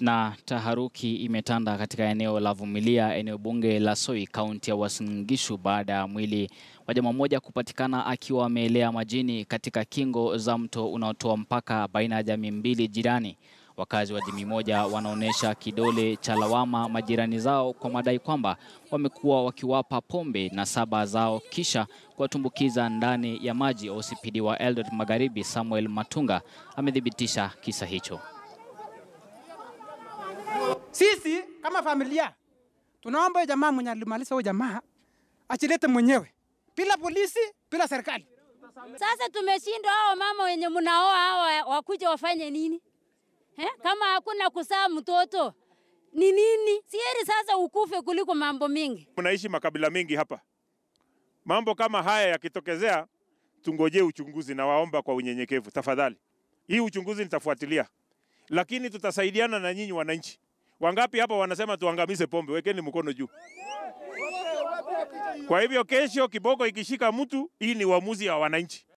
Na taharuki imetanda katika eneo la Vumilia, eneo bunge la Soi, kaunti ya Uasin Gishu baada ya mwili wa jamaa mmoja kupatikana akiwa ameelea majini katika kingo za mto unaotoa mpaka baina ya jamii mbili jirani. Wakazi wa jamii moja wanaonyesha kidole cha lawama majirani zao kwa madai kwamba wamekuwa wakiwapa pombe na saba zao kisha kuwatumbukiza ndani ya maji. OCPD wa Eldoret Magharibi Samuel Matunga amethibitisha kisa hicho. Sisi kama familia tunaomba jamaa mwenye alimaliza huyo jamaa achilete mwenyewe bila polisi, bila serikali. Sasa tumeshindwa, hao mama wenye mnaoa hao wakuja wafanye nini eh? Kama hakuna kusaa mtoto ni nini? Sieri sasa ukufe kuliko mambo mingi. Mnaishi makabila mengi hapa, mambo kama haya yakitokezea, tungojee uchunguzi na waomba kwa unyenyekevu, tafadhali. Hii uchunguzi nitafuatilia, lakini tutasaidiana na nyinyi wananchi. Wangapi hapa wanasema tuangamize pombe? Wekeni mkono juu. Kwa hivyo kesho kiboko ikishika mtu, hii ni uamuzi wa wananchi.